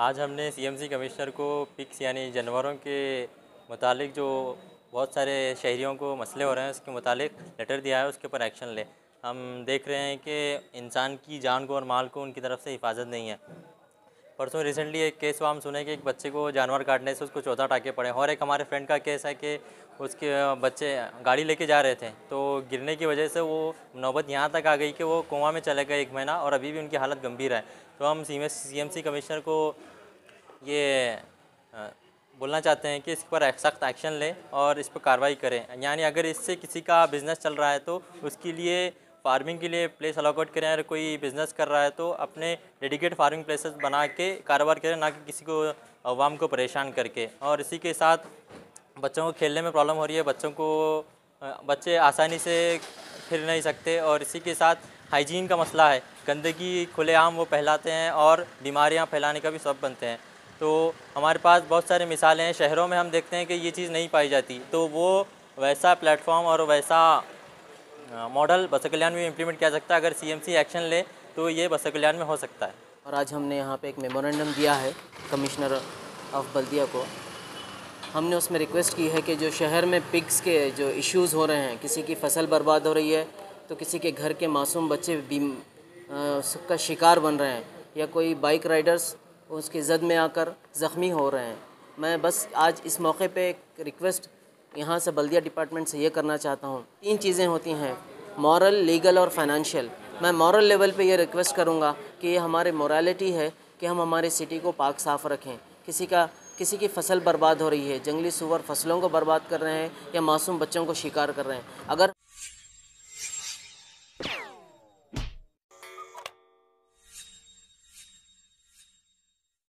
आज हमने CMC commissioner को पिक्स यानी जानवरों के मुतालिक जो बहुत सारे शहरीों को मसले हो रहे हैं, उसके मुतालिक लेटर दिया है, उसके ऊपर एक्शन ले। हम देख रहे हैं कि इंसान की जान को और माल को उनकी तरफ़ से हिफाजत नहीं है। परसों रिसेंटली एक केस हुआ, हम सुने कि एक बच्चे को जानवर काटने से उसको चौथा टाके पड़े और एक हमारे फ्रेंड का केस है कि उसके बच्चे गाड़ी लेके जा रहे थे। तो गिरने की वजह से वो नौबत यहाँ तक आ गई कि वो कुआँ में चले गए एक महीना और अभी भी उनकी हालत गंभीर है। तो हम सी एम कमिश्नर को ये बोलना चाहते हैं कि इस पर सख्त एक्शन लें और इस पर कार्रवाई करें। यानी अगर इससे किसी का बिज़नेस चल रहा है तो उसके लिए फ़ार्मिंग के लिए प्लेस अलाउट करें, अगर कोई बिज़नेस कर रहा है तो अपने डेडिकेट फ़ार्मिंग प्लेसेस बना के कारोबार करें, ना कि किसी को अवाम को परेशान करके। और इसी के साथ बच्चों को खेलने में प्रॉब्लम हो रही है, बच्चों को बच्चे आसानी से फिर नहीं सकते। और इसी के साथ हाइजीन का मसला है, गंदगी खुलेआम वो फैलाते हैं और बीमारियाँ फैलाने का भी सब बनते हैं। तो हमारे पास बहुत सारे मिसालें हैं, शहरों में हम देखते हैं कि ये चीज़ नहीं पाई जाती। तो वो वैसा प्लेटफॉर्म और वैसा मॉडल बस कल्याण में इम्प्लीमेंट किया सकता है। अगर सीएमसी एक्शन ले तो ये बस कल्याण में हो सकता है। और आज हमने यहाँ पे एक मेमोरेंडम दिया है कमिश्नर ऑफ़ बल्दिया को। हमने उसमें रिक्वेस्ट की है कि जो शहर में पिग्स के जो इश्यूज़ हो रहे हैं, किसी की फ़सल बर्बाद हो रही है तो किसी के घर के मासूम बच्चे बीम का शिकार बन रहे हैं, या कोई बाइक राइडर्स उसकी जद में आकर ज़ख्मी हो रहे हैं। मैं बस आज इस मौके पे एक रिक्वेस्ट यहाँ से बल्दिया डिपार्टमेंट से ये करना चाहता हूँ। तीन चीज़ें होती हैं मॉरल लीगल और फाइनेंशियल मैं मॉरल लेवल पे ये रिक्वेस्ट करूँगा कि ये हमारे मोरालिटी है कि हम हमारे सिटी को पाक साफ़ रखें। किसी का, किसी की फ़सल बर्बाद हो रही है, जंगली सुअर फ़सलों को बर्बाद कर रहे हैं या मासूम बच्चों को शिकार कर रहे हैं। अगर